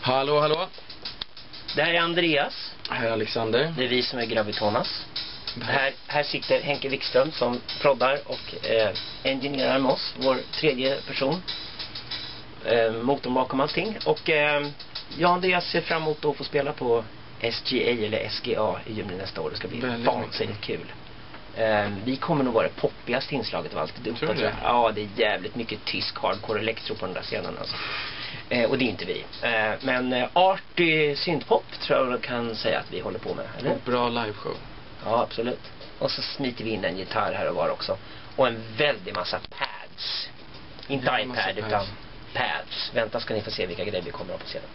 Hallå, hallå. Det här är Andreas. Här är Alexander. Det är vi som är Gravitonas. Här, här sitter Henke Wikström som proddar och eh, engineerar med oss. Vår tredje person. Eh, motorn bakom allting. Och eh, jag och Andreas ser fram emot att få spela på SGA eller SGA i juni nästa år. Det ska bli vansinnigt kul. Eh, vi kommer nog vara det poppigaste inslaget av allt. Det Tror du det? Ja, det är jävligt mycket tysk hardcore elektro på den där scenen alltså. Eh, och det är inte vi. Eh, men eh, arty syntpop tror jag man kan säga att vi håller på med. Eller? Och bra liveshow. Ja, absolut. Och så smiter vi in en gitarr här och var också. Och en väldig massa pads. Inte Ja, iPad pads. utan pads. Vänta ska ni få se vilka grejer vi kommer att ha på scenen.